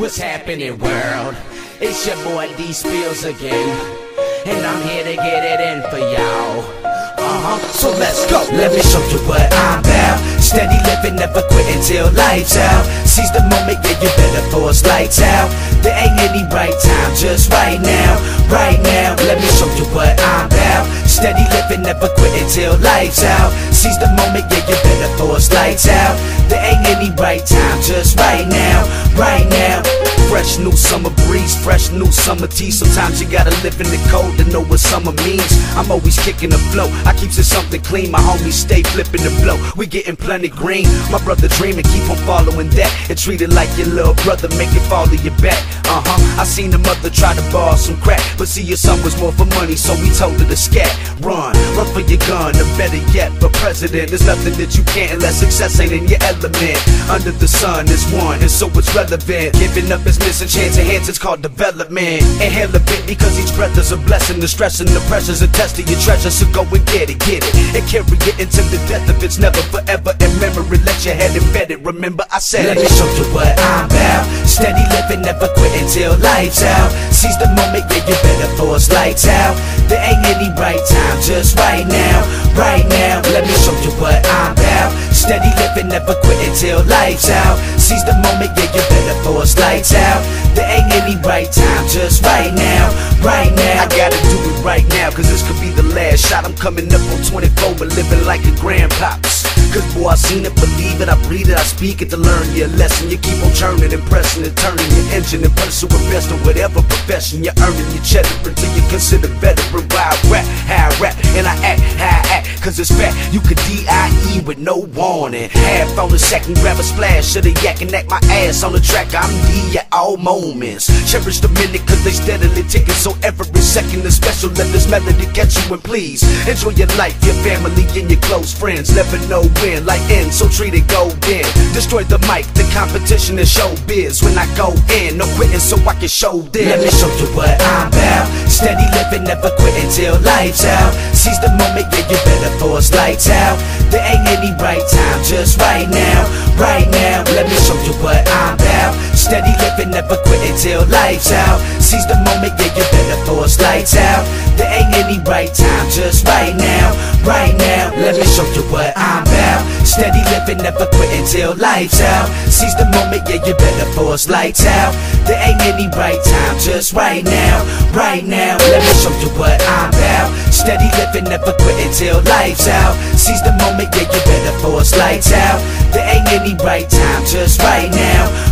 What's happening, world? It's your boy D-SPillz again, and I'm here to get it in for y'all. Uh-huh, so let's go. Let me show you what I'm about. Steady living, never quitting till lights out. Seize the moment, yeah, you better force lights out. There ain't any right time, just right now. Right now, let me show you what I'm about. Steady living, never quitting till lights out. Seize the moment, yeah, you better force lights out. There ain't any right time, just right now. Right now. Fresh new summer breeze, fresh new summer tea. Sometimes you gotta live in the cold to know what summer means. I'm always kicking the flow, I keeps it something clean. My homies stay flipping the flow. We getting plenty green. My brother dreaming, keep on following that. And treat it like your little brother, make it fall to your back. Uh huh. I seen the mother try to borrow some crack, but see your son was more for money, so we told her to scat. Run, run for your gun, or better yet, for president. There's nothing that you can't unless success ain't in your element. Under the sun is one, and so it's relevant. Giving up is missing chance and hands, it's called development. Inhale a bit because each breath is a blessing. The stress and the pressure's a test of your treasure, so go and get it, get it. And carry it into the death of it's never forever and memory. Your head embed it. Remember, I said Let it. me show you what I'm about. Steady living, never quitting till lights out. Seize the moment, yeah, you better force lights out. There ain't any right time, just right now. Right now, let me show you what I'm about. Steady living, never quitting till lights out. Seize the moment, yeah, you better force lights out. There ain't any right time, just right now. Right now, I gotta do it right now, cause this could be the last shot. I'm coming up on 24, but living like a grandpops. Cause boy, I seen it, believe it, I breathe it, I speak it to learn your lesson. You keep on churning and pressing and turning your engine and pursuing best in whatever profession you're earning your cheddar until you consider veteran. Why I rap, how I rap, and I act, how I. Cause it's fact, you could D.I.E. with no warning. Half on the second, grab a splash the yak act my ass on the track. I'm D at all moments. Cherish the minute cause they steadily ticking, so every second is special. Let this melody catch you and please enjoy your life, your family, and your close friends. Never know when, like end, so treat it golden. Destroy the mic, the competition is showbiz. When I go in, no quitting so I can show this. Let me show you what I'm about. Steady living, never quitting till lights out. Seize the moment, yeah, you better force lights out. There ain't any right time, just right now. Right now, let me show you what I'm about. Steady living, never quitting till lights out. Seize the moment, yeah, you better force lights out. There ain't any right time, just right now. Right now, let me show you what I'm. Steady living, never quitting till lights out. Seize the moment, yeah, you better force lights out. There ain't any right time, just right now. Right now, let me show you what I'm about. Steady living, never quitting till lights out. Seize the moment, yeah, you better force lights out. There ain't any right time, just right now. Right now.